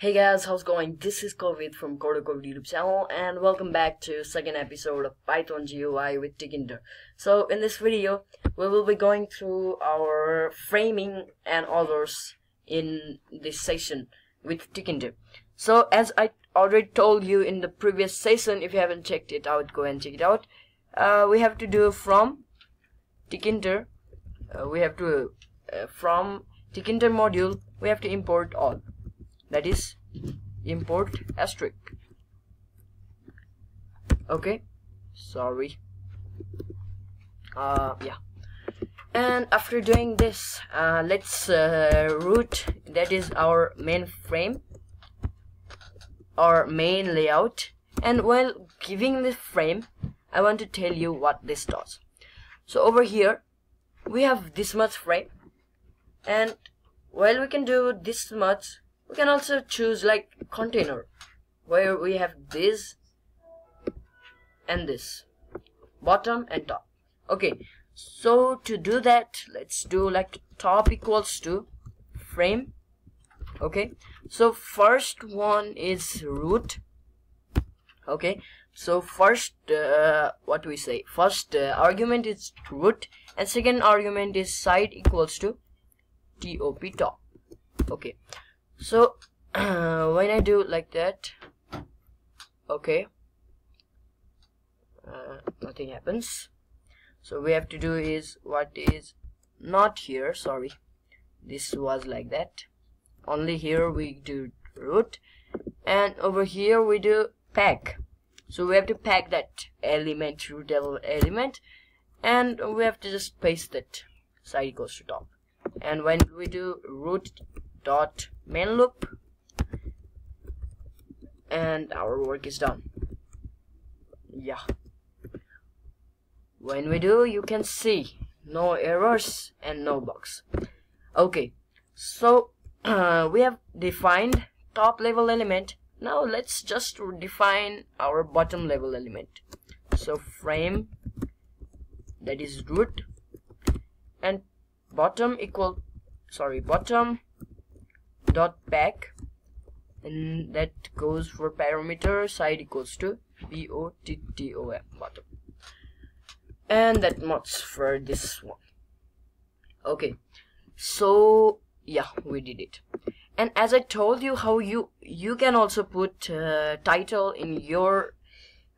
Hey guys, how's it going? This is Kovid from Coder Kovid YouTube channel and welcome back to second episode of Python GUI with Tkinter. So in this video, we will be going through our framing and others in this session with Tkinter. So as I already told you in the previous session, if you haven't checked it out, go and check it out. Uh, we have to do from Tkinter, uh, we have to uh, from Tkinter module, we have to import all that is import asterisk. Okay sorry. Uh yeah. And after doing this uh, let's uh, root that is our main frame our main layout. And while giving this frame I want to tell you what this does. So over here we have this much frame. And while we can do this much we can also choose like container. Where we have this and this. Bottom and top. Okay. So to do that let's do like top equals to frame. Okay. So first one is root. Okay. So first uh, what we say? First uh, argument is root and second argument is side equals to top top. Okay so when I do like that okay. Uh, nothing happens. So we have to do is what is not here sorry. This was like that. Only here we do root. And over here we do pack. So we have to pack that element root element. And we have to just paste that side goes to top. And when we do root dot main loop and our work is done. Yeah. When we do you can see. No errors and no bugs. Okay. So uh, we have defined top level element. Now let's just define our bottom level element. So frame that is root. And bottom equal sorry bottom dot pack and that goes for parameter. Side equals to b-o-t-t-o-m bottom. And that much for this one. Okay. So yeah we did it. And as I told you how you you can also put uh, title in your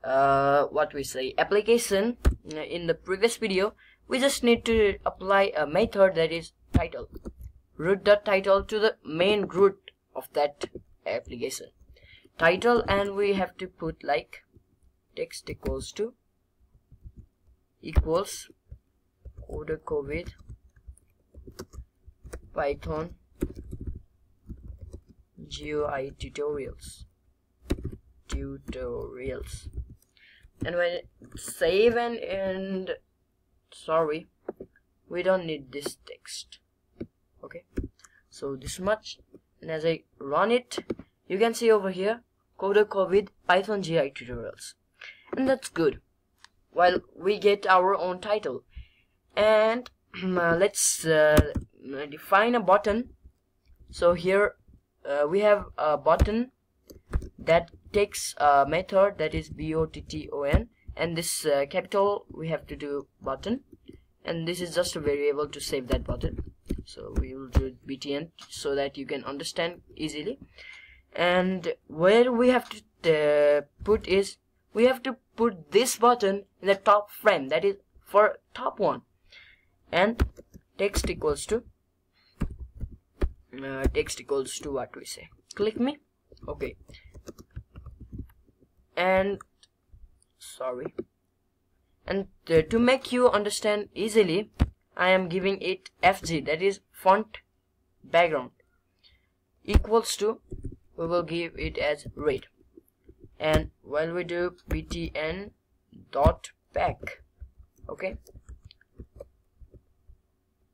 uh, what we say application uh, in the previous video. We just need to apply a method that is title root the title to the main root of that application. Title and we have to put like text equals to equals order kovid python GUI tutorials. Tutorials. And when save and and sorry we don't need this text so this much. And as I run it you can see over here coder kovid python GUI tutorials. And that's good. While we get our own title. And uh, let's uh, define a button. So here uh, we have a button that takes a method that is botton and this uh, capital we have to do button. And this is just a variable to save that button so we will do btn so that you can understand easily. And where we have to uh, put is we have to put this button in the top frame that is for top one. And text equals to uh, text equals to what we say. Click me. Okay. And sorry. And uh, to make you understand easily I am giving it fg that is font background equals to we will give it as red. And while we do btn dot pack okay?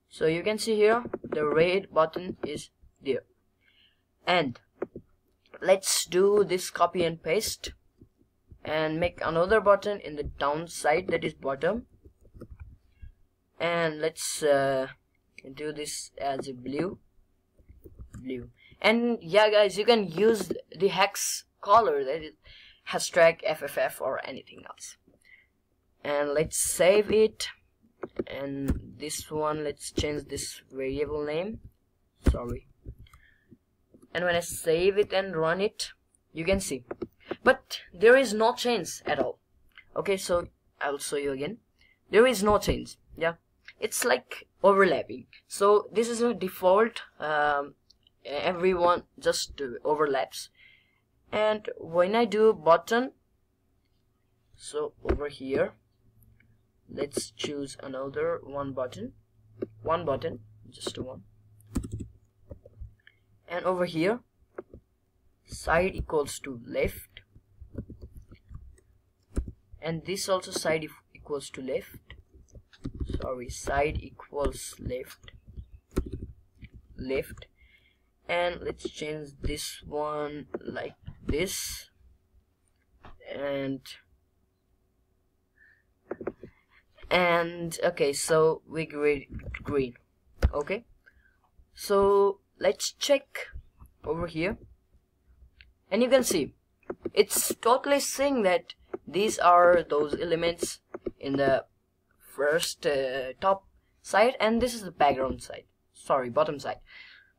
So you can see here the red button is there. And let's do this copy and paste and make another button in the down side that is bottom and let's uh, do this as a blue. Blue. And yeah guys you can use the hex color that is hashtag fff or anything else. And let's save it. And this one let's change this variable name. Sorry. And when I save it and run it you can see. But there is no change at all. Okay so I'll show you again. There is no change. Yeah it's like overlapping. So this is a default um, everyone just overlaps. And when I do button so over here let's choose another one button one button just one. And over here side equals to left. And this also side equals to left sorry side equals left. Left. And let's change this one like this. And and okay so we grade green. Okay? So let's check over here. And you can see it's totally saying that these are those elements in the first uh, top side and this is the background side. Sorry bottom side.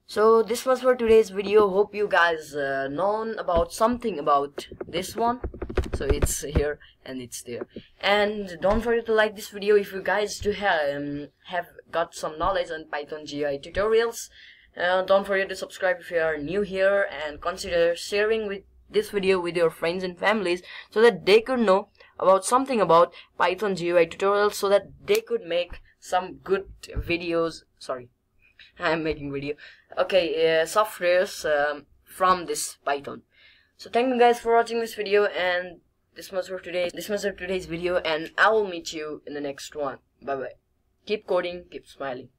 So this was for today's video. Hope you guys uh, known about something about this one. So it's here and it's there. And don't forget to like this video if you guys do have um, have got some knowledge on python GUI tutorials. Uh, don't forget to subscribe if you are new here and consider sharing with this video with your friends and families so that they could know about something about python GUI tutorials so that they could make some good videos. Sorry I'm making video. Okay uh, softwares um, from this python. So thank you guys for watching this video and this was for today this was for today's video and i will meet you in the next one. Bye bye keep coding keep smiling